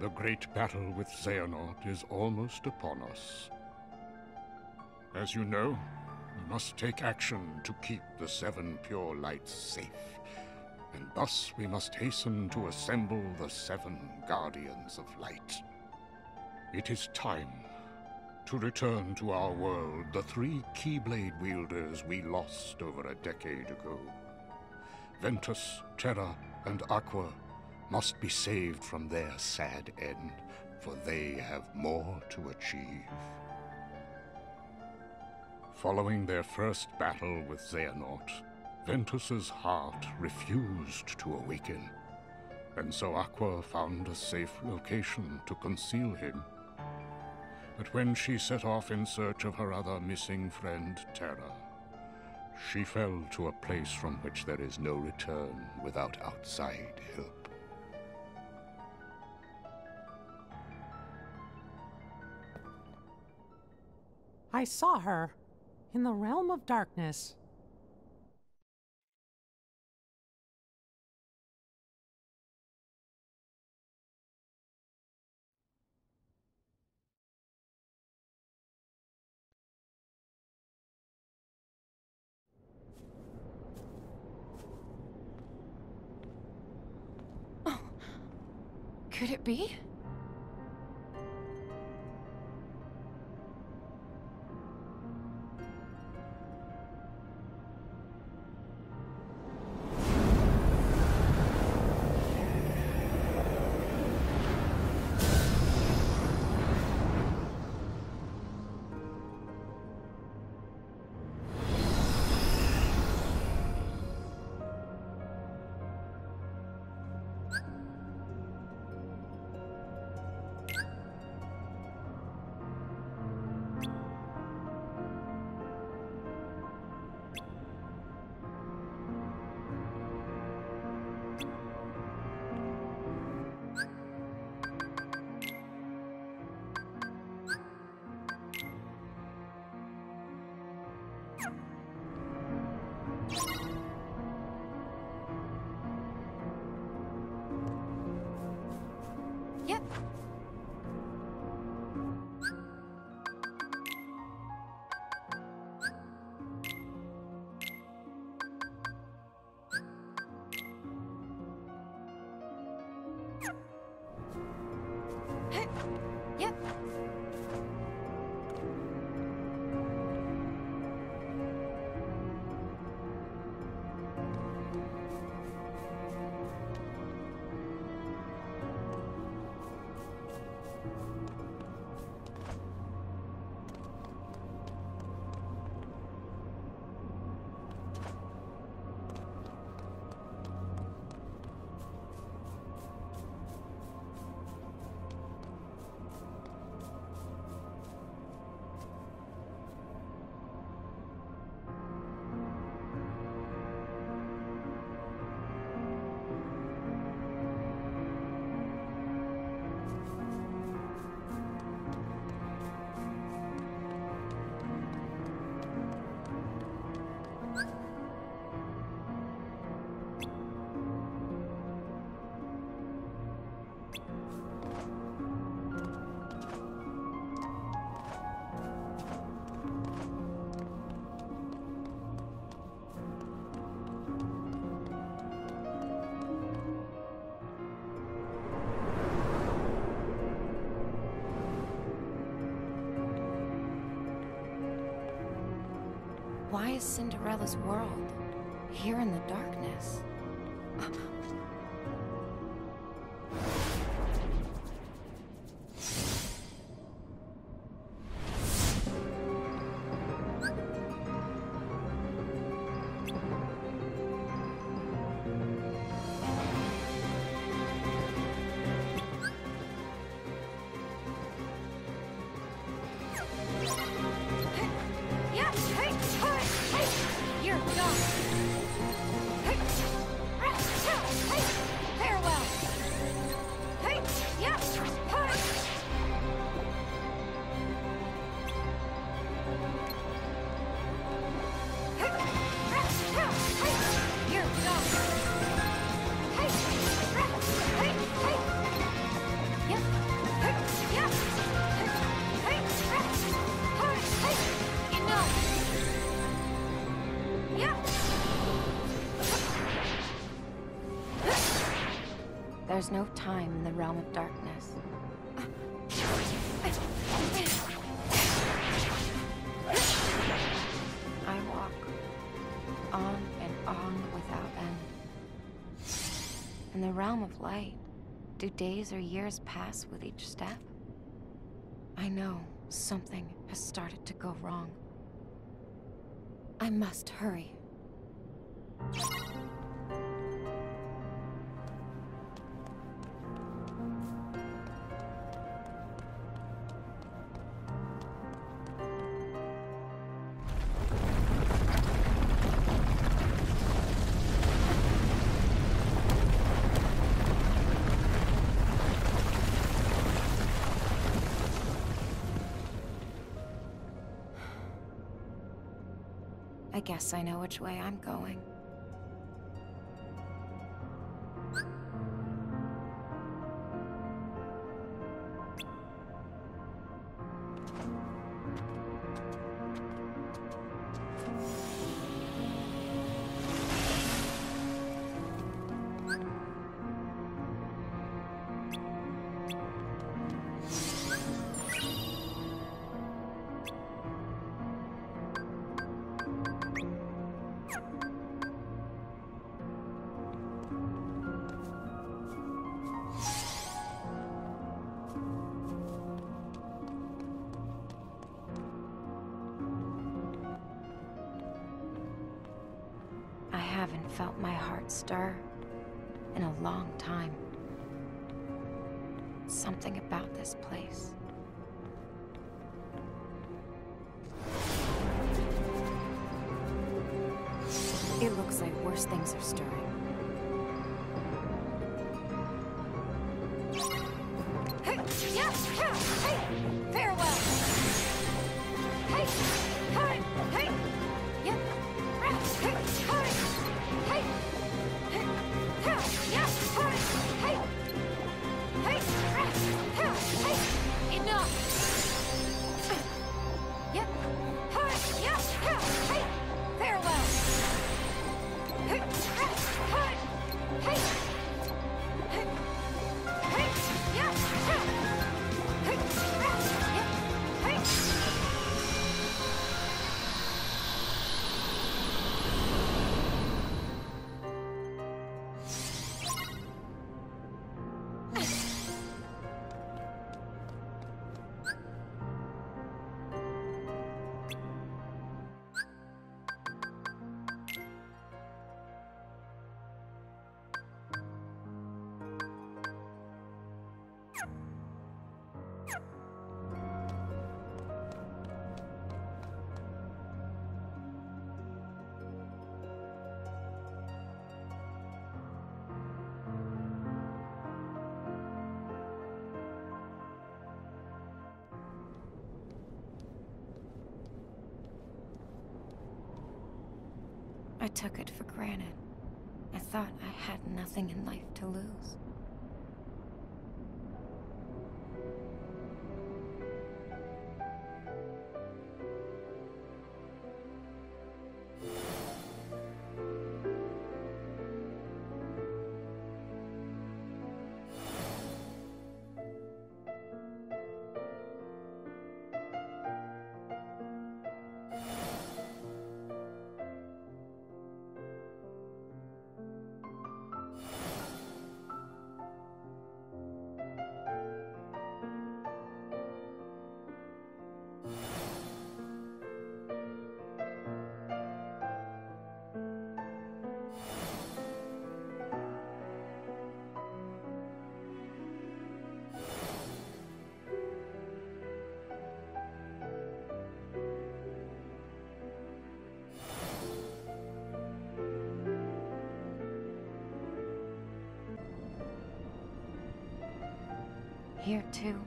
The great battle with Xehanort is almost upon us. As you know, we must take action to keep the Seven Pure Lights safe. And thus we must hasten to assemble the Seven Guardians of Light. It is time to return to our world the three Keyblade wielders we lost over a decade ago. Ventus, Terra, and Aqua must be saved from their sad end, for they have more to achieve. Following their first battle with Xehanort, Ventus's heart refused to awaken, and so Aqua found a safe location to conceal him. But when she set off in search of her other missing friend, Terra, she fell to a place from which there is no return without outside help. I saw her in the realm of darkness. Cinderella's world here in the darkness? There's no time in the realm of darkness. I walk on and on without end. In the realm of light, do days or years pass with each step? I know something has started to go wrong. I must hurry. I guess I know which way I'm going. Are stirring. I took it for granted. I thought I had nothing in life to lose. Here, too,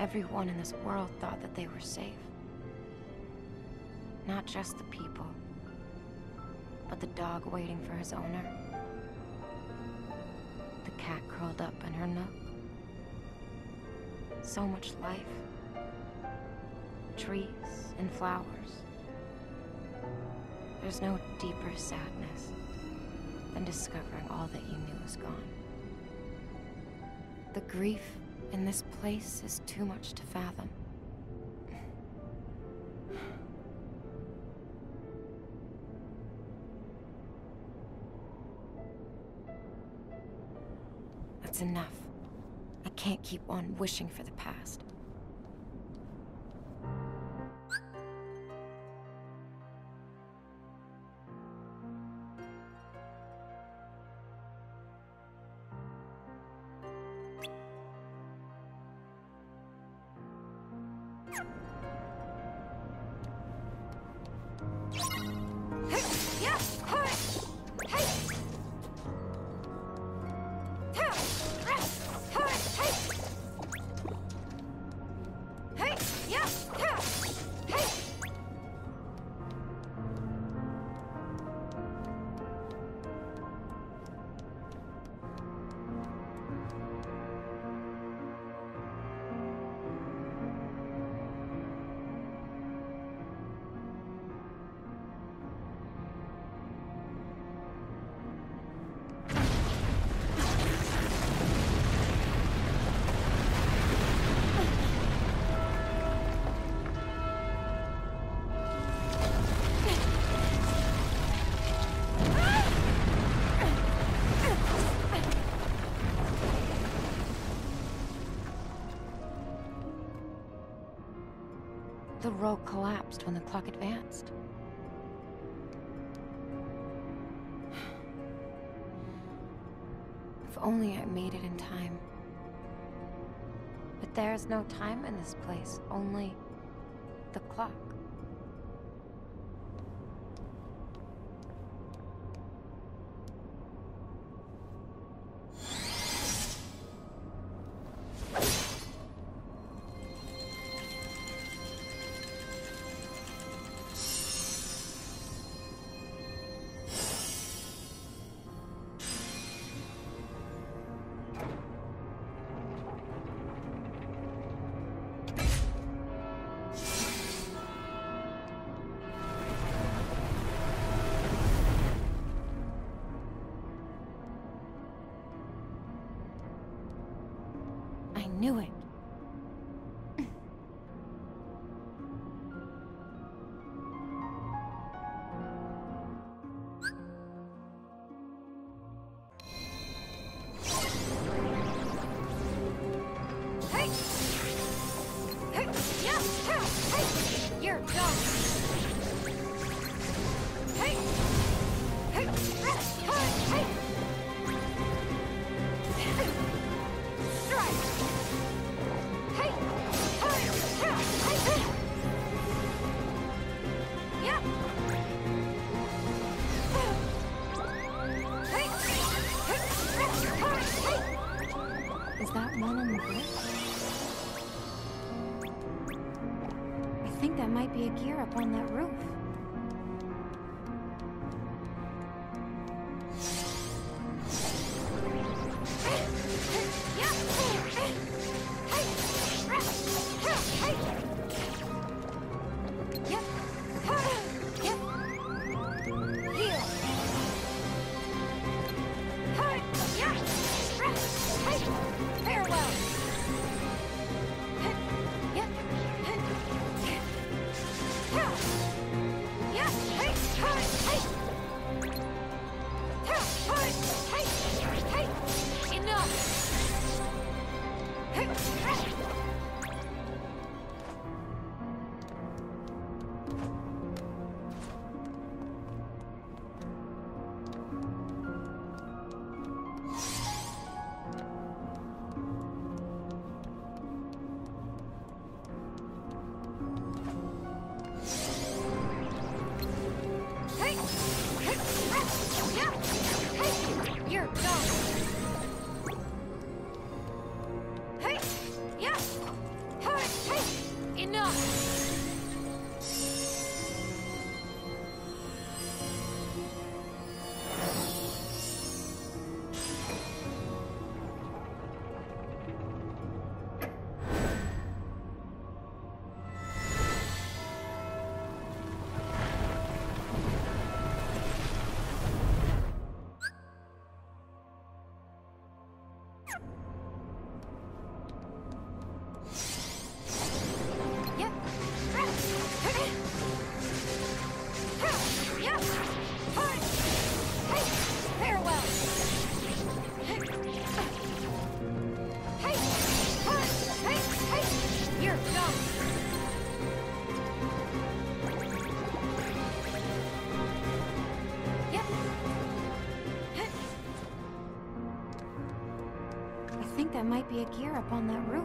everyone in this world thought that they were safe. Not just the people, but the dog waiting for his owner, the cat curled up in her nook. So much life. Trees and flowers. There's no deeper sadness than discovering all that you knew is gone. The grief in this place is too much to fathom. That's enough. I can't keep on wishing for the past. The road collapsed when the clock advanced. If only I made it in time. But there is no time in this place, only the clock. On that roof. might be a gear up on that roof.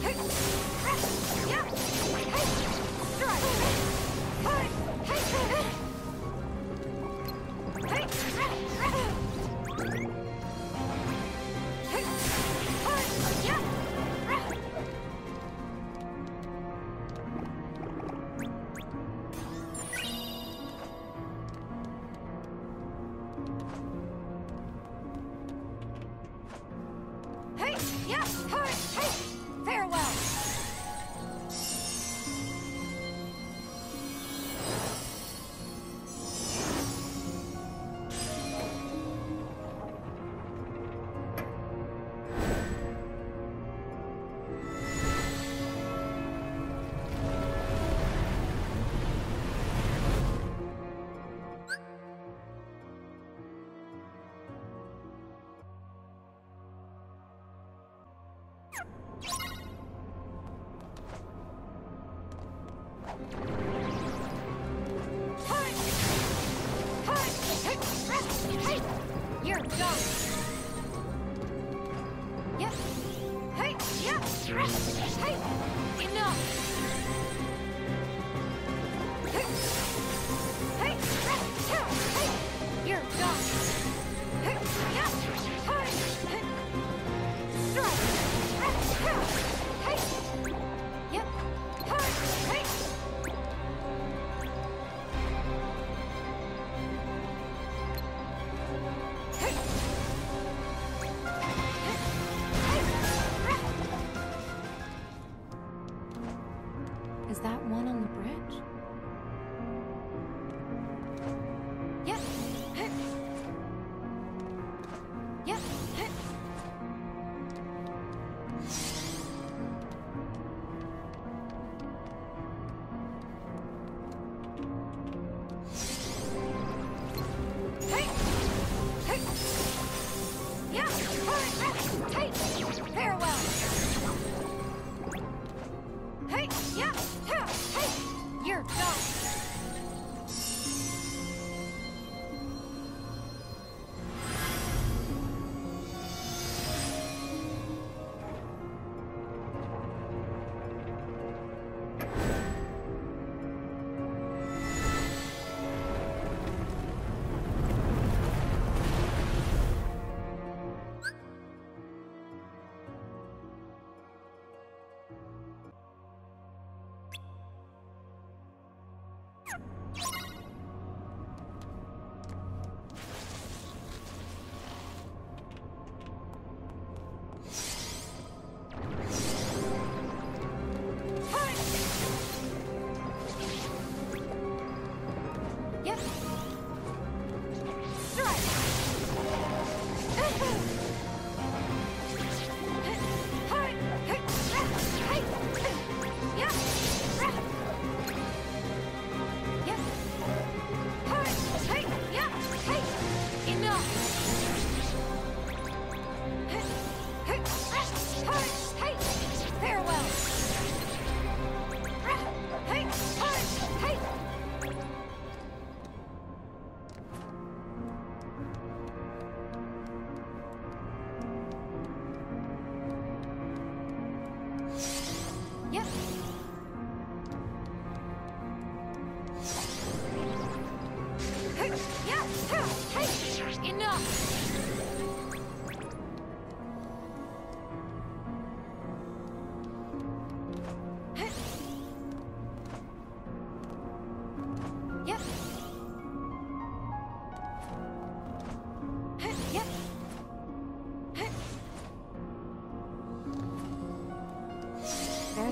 Hey! Yeah! Hey! Hey! You're done!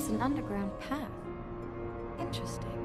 has an underground path. Interesting.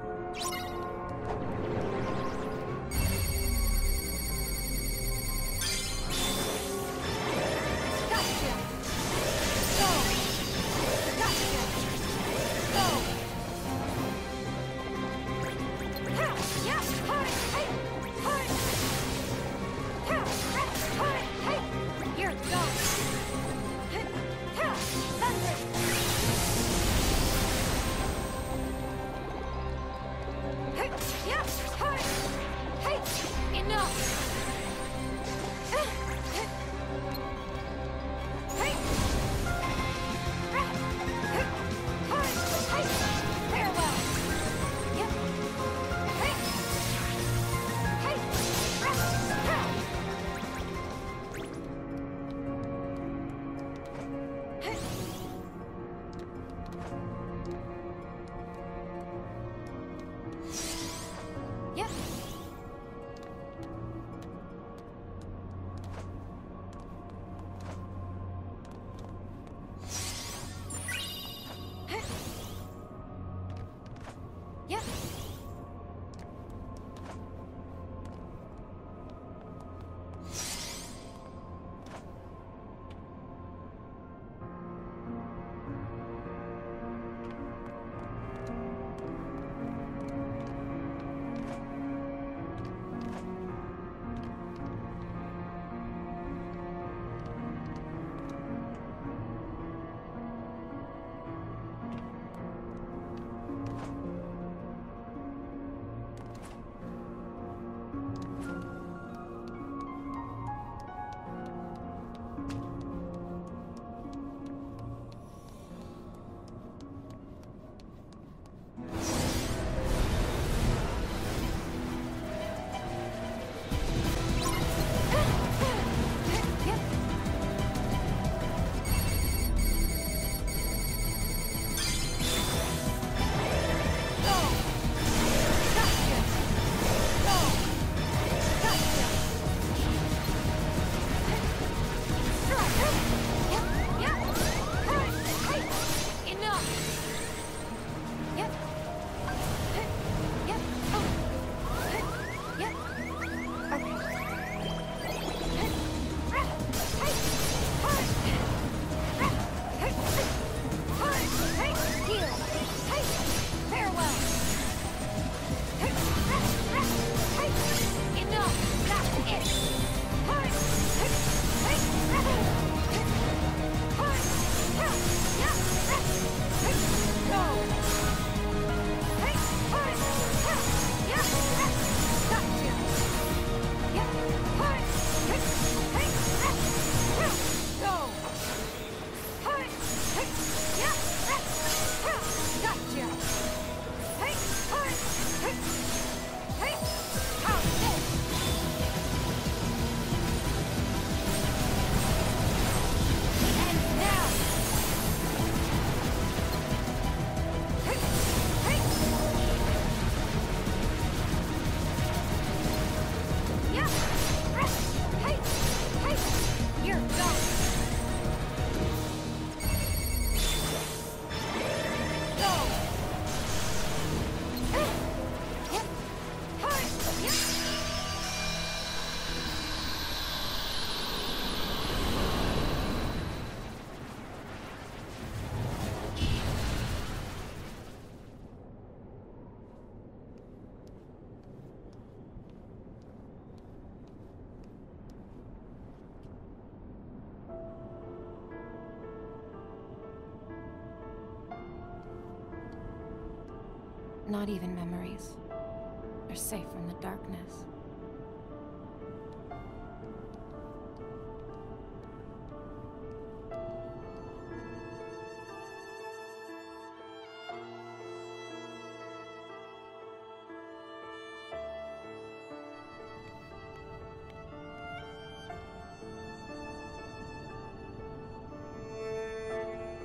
あ。Not even memories. They're safe from the darkness.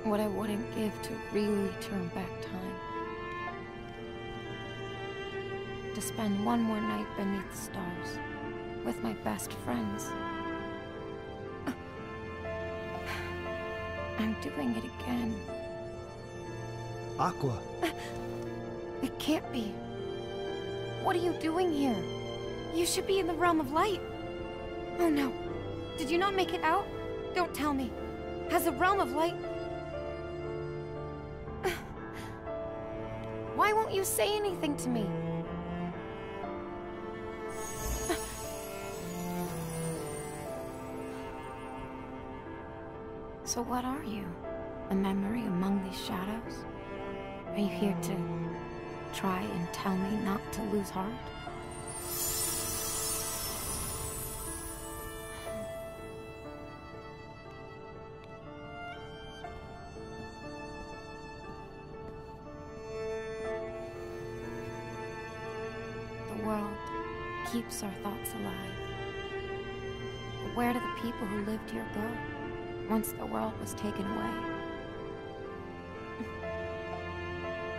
What I wouldn't give to really turn back time. Spend one more night beneath the stars with my best friends. I'm doing it again. Aqua. It can't be. What are you doing here? You should be in the realm of light. Oh no. Did you not make it out? Don't tell me. Has the realm of light... Why won't you say anything to me? So what are you? A memory among these shadows? Are you here to try and tell me not to lose heart? The world keeps our thoughts alive. But where do the people who lived here go once the world was taken away?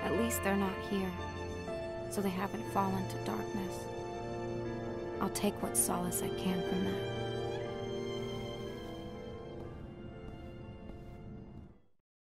At least they're not here, so they haven't fallen to darkness. I'll take what solace I can from that.